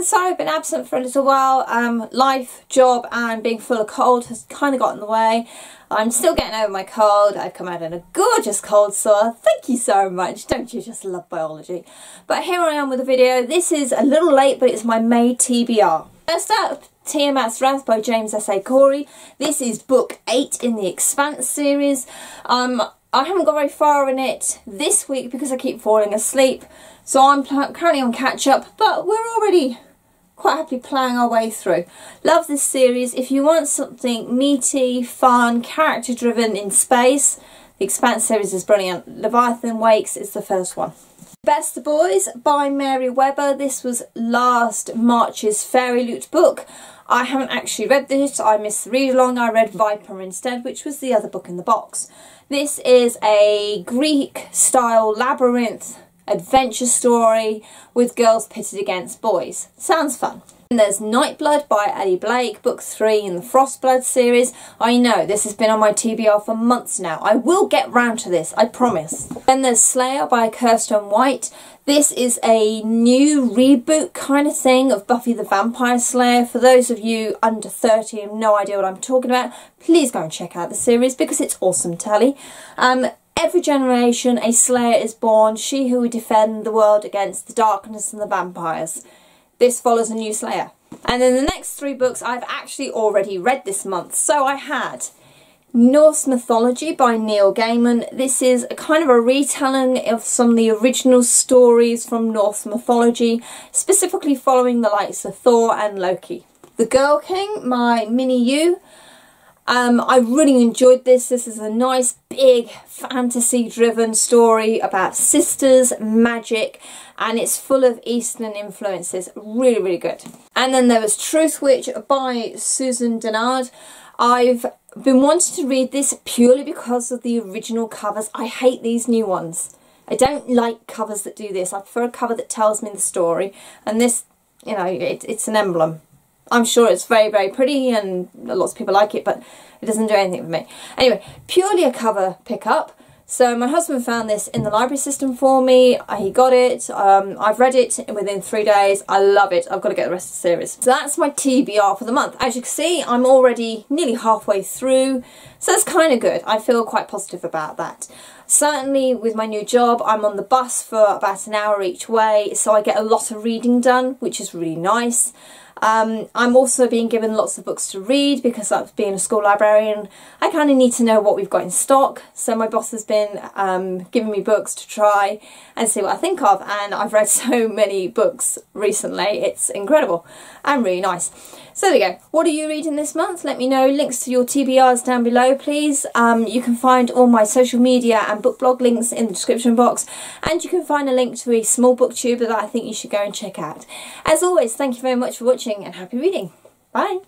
I'm sorry I've been absent for a little while. Um, life, job and being full of cold has kind of got in the way. I'm still getting over my cold. I've come out in a gorgeous cold sore. Thank you so much. Don't you just love biology? But here I am with a video. This is a little late, but it's my May TBR. First up, Tiamat's Wrath by James S.A. Corey. This is book 8 in the Expanse series. Um, I haven't got very far in it this week because I keep falling asleep. So I'm currently on catch up, but we're already quite happily ploughing our way through. Love this series. If you want something meaty, fun, character driven in space, the Expanse series is brilliant. Leviathan Wakes is the first one. Best of Boys by Mary Weber. This was last March's FairyLoot book. I haven't actually read this. I missed the read along. I read Viper instead, which was the other book in the box. This is a Greek style labyrinth adventure story with girls pitted against boys. Sounds fun. And there's Nightblood by Elly Blake, book three in the Frostblood series. I know, this has been on my TBR for months now. I will get round to this, I promise. Then there's Slayer by Kiersten White. This is a new reboot kind of thing of Buffy the Vampire Slayer. For those of you under 30 and no idea what I'm talking about, please go and check out the series because it's awesome telly. Um, every generation a Slayer is born, she who will defend the world against the darkness and the vampires. This follows a new Slayer. And then the next three books I've actually already read this month. So I had Norse Mythology by Neil Gaiman. This is a kind of a retelling of some of the original stories from Norse mythology, specifically following the likes of Thor and Loki. The Girl King, my Mimi Yu. Um, I really enjoyed this. This is a nice, big, fantasy-driven story about sisters, magic, and it's full of Eastern influences. Really, really good. And then there was Truth Truthwitch by Susan Dennard. I've been wanting to read this purely because of the original covers. I hate these new ones. I don't like covers that do this. I prefer a cover that tells me the story. And this, you know, it, it's an emblem. I'm sure it's very, very pretty and lots of people like it, but it doesn't do anything for me. Anyway, purely a cover pickup. So my husband found this in the library system for me. He got it. Um, I've read it within three days. I love it. I've got to get the rest of the series. So that's my TBR for the month. As you can see, I'm already nearly halfway through. So that's kind of good. I feel quite positive about that. Certainly with my new job, I'm on the bus for about an hour each way. So I get a lot of reading done, which is really nice. Um, I'm also being given lots of books to read because I've being a school librarian, I kind of need to know what we've got in stock. So my boss has been um, giving me books to try and see what I think of. And I've read so many books recently. It's incredible and really nice. So there we go. What are you reading this month? Let me know. Links to your TBRs down below, please. Um, you can find all my social media and book blog links in the description box. And you can find a link to a small booktuber that I think you should go and check out. As always, thank you very much for watching and happy reading. Bye.